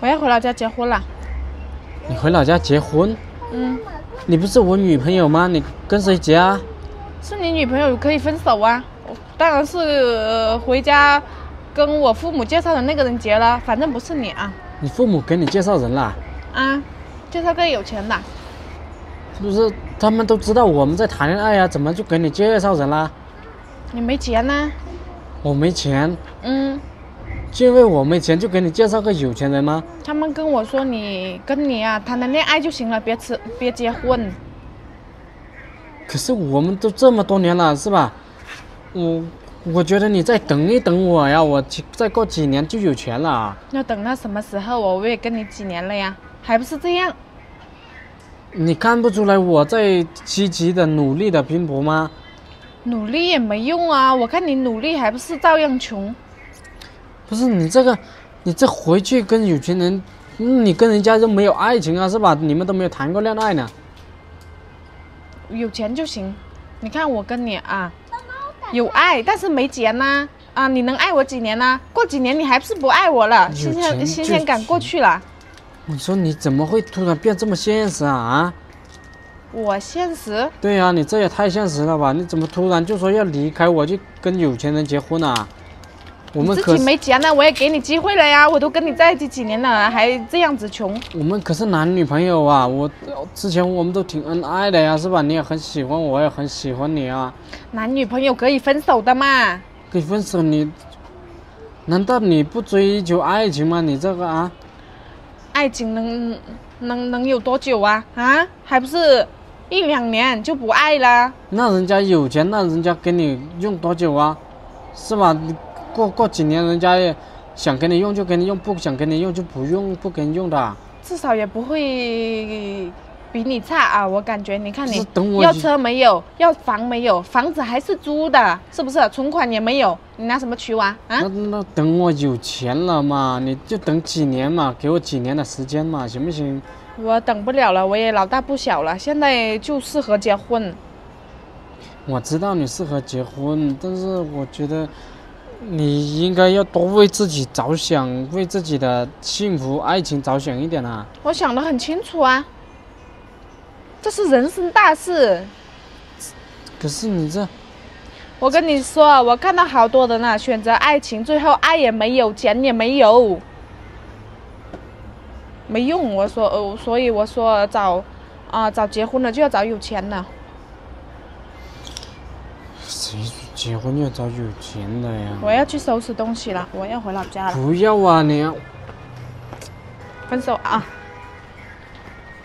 我要回老家结婚了。你回老家结婚？嗯，你不是我女朋友吗？你跟谁结啊？是你女朋友可以分手啊？我当然是、呃回家跟我父母介绍的那个人结了，反正不是你啊你父母给你介绍人啦？啊，介绍个有钱的。不是，他们都知道我们在谈恋爱呀、怎么就给你介绍人啦？你没钱呢、我没钱，嗯，就因为我没钱就给你介绍个有钱人吗？他们跟我说你跟你啊谈谈恋爱就行了，别吃别结婚。可是我们都这么多年了，是吧？我我觉得你再等一等我呀，我再过几年就有钱了。要等到什么时候？我我也跟你几年了呀，还不是这样？你看不出来我在积极的努力的拼搏吗？努力也没用啊！我看你努力还不是照样穷。不是你这个，你这回去跟有钱人，嗯你跟人家都没有爱情啊，是吧？你们都没有谈过恋爱呢。有钱就行。你看我跟你啊，有爱，但是没钱呐、啊。你能爱我几年呢、过几年你还不是不爱我了？新鲜新鲜感过去了。我说你怎么会突然变这么现实啊？啊？我现实，对呀、你这也太现实了吧？你怎么突然就说要离开我，去跟有钱人结婚啊？我们自己没钱了，我也给你机会了呀。我都跟你在一起几年了，还这样子穷。我们可是男女朋友啊！我之前我们都挺恩爱的呀，是吧？你也很喜欢我，我也很喜欢你啊。男女朋友可以分手的嘛？可以分手你，难道你不追求爱情吗？你这个啊，爱情能能能有多久啊？啊，还不是一两年就不爱了？那人家有钱，那人家给你用多久啊？是吧？你过过几年，人家也想给你用就给你用，不想给你用就不用，不给你用的。至少也不会比你差啊！我感觉，你看你要车没有，要房没有，房子还是租的，是不是？存款也没有，你拿什么娶娃啊那？那等我有钱了嘛，你就等几年嘛，给我几年的时间嘛，行不行？我等不了了，我也老大不小了，现在就适合结婚。我知道你适合结婚，但是我觉得你应该要多为自己着想，为自己的幸福、爱情着想一点啊。我想得很清楚啊，这是人生大事。可是你这，我跟你说，我看到好多人啊，选择爱情，最后爱也没有，钱也没有，没用。我说，哦，所以我说找，啊、找结婚的就要找有钱的。结婚要找有钱的呀？我要去收拾东西了，我要回老家了，不要啊，你要分手啊！